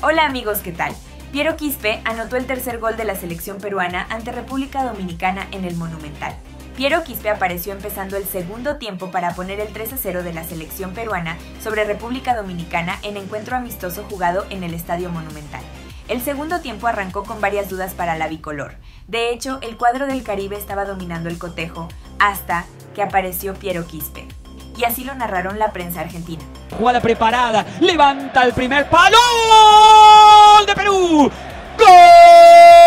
Hola amigos, ¿qué tal? Piero Quispe anotó el tercer gol de la selección peruana ante República Dominicana en el Monumental. Piero Quispe apareció empezando el segundo tiempo para poner el 3 a 0 de la selección peruana sobre República Dominicana en encuentro amistoso jugado en el Estadio Monumental. El segundo tiempo arrancó con varias dudas para la bicolor. De hecho, el cuadro del Caribe estaba dominando el cotejo hasta que apareció Piero Quispe. Y así lo narraron la prensa argentina. Jugada preparada, levanta el primer palo de Perú. ¡Gol!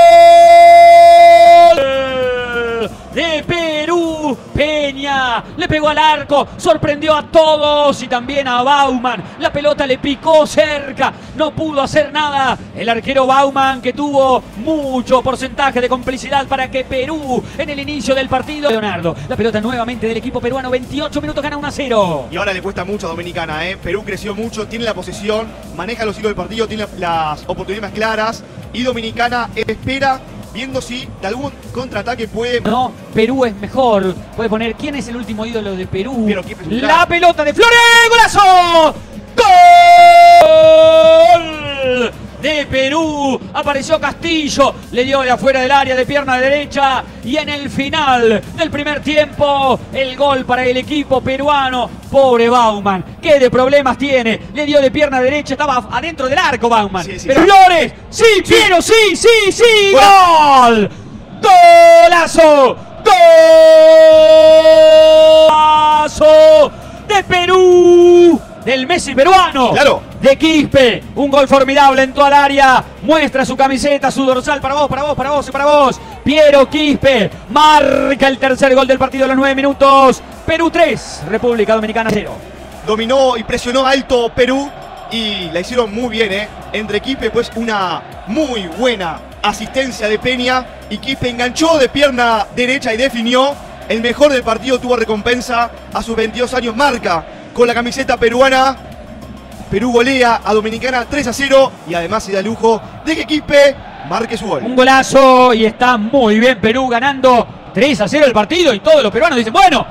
Le pegó al arco, sorprendió a todos y también a Bauman. La pelota le picó cerca, no pudo hacer nada. El arquero Bauman que tuvo mucho porcentaje de complicidad para que Perú en el inicio del partido. Leonardo, la pelota nuevamente del equipo peruano, 28 minutos gana 1 a 0. Y ahora le cuesta mucho a Dominicana, ¿eh? Perú creció mucho, tiene la posesión, maneja los hilos del partido, tiene las oportunidades más claras. Y Dominicana espera viendo si de algún contraataque puede. No, Perú es mejor. Puede poner quién es el último ídolo de Perú. Pero ¿quién es un La pelota de Flores, golazo. Gol de Perú. Apareció Castillo, le dio de afuera del área de pierna derecha y en el final del primer tiempo el gol para el equipo peruano. Pobre Bauman, qué de problemas tiene. Le dio de pierna derecha, estaba adentro del arco Bauman. Sí, sí, Pero sí. Flores, sí, Piero, sí, sí, sí, Bueno. gol. Golazo. Golazo de Perú. Del Messi peruano. Claro. De Quispe. Un gol formidable en toda el área. Muestra su camiseta, su dorsal para vos, para vos, para vos y para vos. Piero Quispe marca el tercer gol del partido a los nueve minutos. Perú 3, República Dominicana 0. Dominó y presionó alto Perú y la hicieron muy bien, ¿eh? Entre Quispe, pues una muy buena asistencia de Peña y Quispe enganchó de pierna derecha y definió. El mejor del partido tuvo recompensa a sus 22 años, marca con la camiseta peruana. Perú golea a Dominicana 3 a 0 y además se da lujo de que Quispe marque su gol. Un golazo y está muy bien Perú ganando 3 a 0 el partido y todos los peruanos dicen, bueno,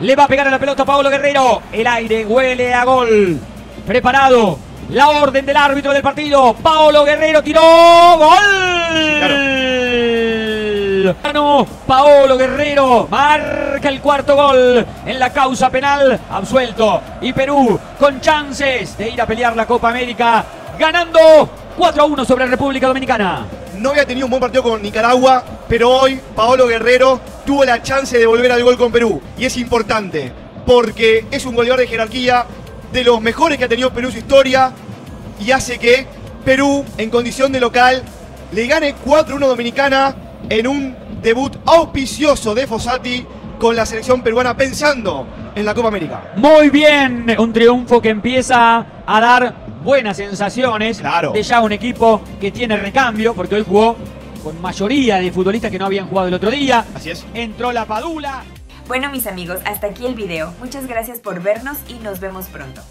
le va a pegar a la pelota Pablo Guerrero. El aire huele a gol. Preparado. La orden del árbitro del partido. Paolo Guerrero tiró. Gol. Paolo Guerrero marca el cuarto gol en la causa penal. Absuelto. Y Perú con chances de ir a pelear la Copa América. Ganando 4 a 1 sobre República Dominicana. No había tenido un buen partido con Nicaragua, pero hoy Paolo Guerrero tuvo la chance de volver al gol con Perú. Y es importante, porque es un goleador de jerarquía, de los mejores que ha tenido Perú en su historia, y hace que Perú, en condición de local, le gane 4-1 a Dominicana en un debut auspicioso de Fossati con la selección peruana pensando en la Copa América. Muy bien, un triunfo que empieza a dar buenas sensaciones Claro. de ya un equipo que tiene recambio, porque hoy jugó con mayoría de futbolistas que no habían jugado el otro día. Así es. Entró la Padula. Bueno mis amigos, hasta aquí el video. Muchas gracias por vernos y nos vemos pronto.